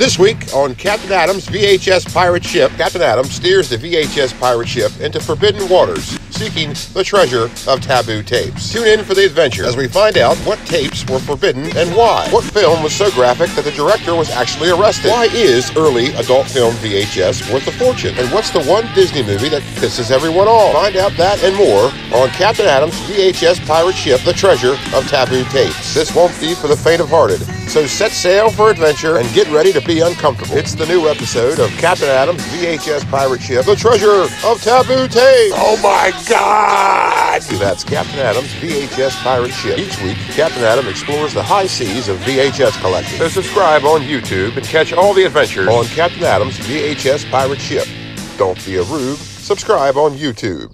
This week on Captain Adam's VHS pirate ship, Captain Adams steers the VHS pirate ship into forbidden waters, seeking the treasure of taboo tapes. Tune in for the adventure as we find out what tapes were forbidden and why. What film was so graphic that the director was actually arrested? Why is early adult film VHS worth a fortune? And what's the one Disney movie that pisses everyone off? Find out that and more on Captain Adam's VHS pirate ship, The Treasure of Taboo Tapes. This won't be for the faint of hearted. So set sail for adventure and get ready to be uncomfortable. It's the new episode of Captain Adam's VHS pirate ship, The Treasure of Taboo Tapes. Oh my God! That's Captain Adam's VHS pirate ship. Each week, Captain Adam explores the high seas of VHS collecting. So subscribe on YouTube and catch all the adventures on Captain Adam's VHS pirate ship. Don't be a rube. Subscribe on YouTube.